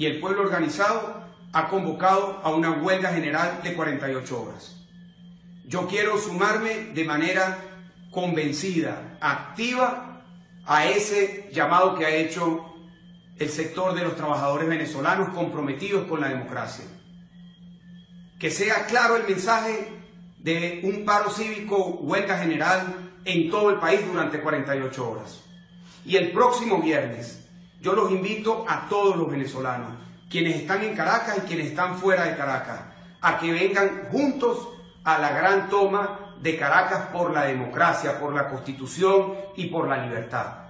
y el pueblo organizado ha convocado a una huelga general de 48 horas. Yo quiero sumarme de manera convencida, activa, a ese llamado que ha hecho el sector de los trabajadores venezolanos comprometidos con la democracia. Que sea claro el mensaje de un paro cívico, huelga general en todo el país durante 48 horas. Y el próximo viernes yo los invito a todos los venezolanos, quienes están en Caracas y quienes están fuera de Caracas, a que vengan juntos a la gran toma de Caracas por la democracia, por la constitución y por la libertad.